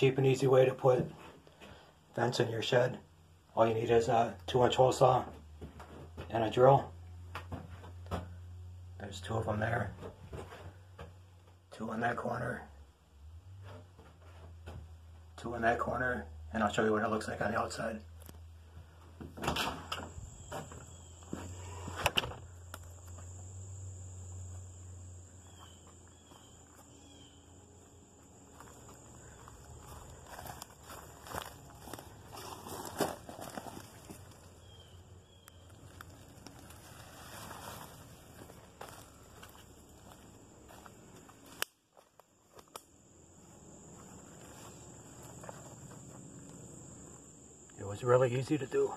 cheap and easy way to put vents in your shed. All you need is a two inch hole saw and a drill. There's two of them there. Two in that corner. Two in that corner. And I'll show you what it looks like on the outside. It was really easy to do.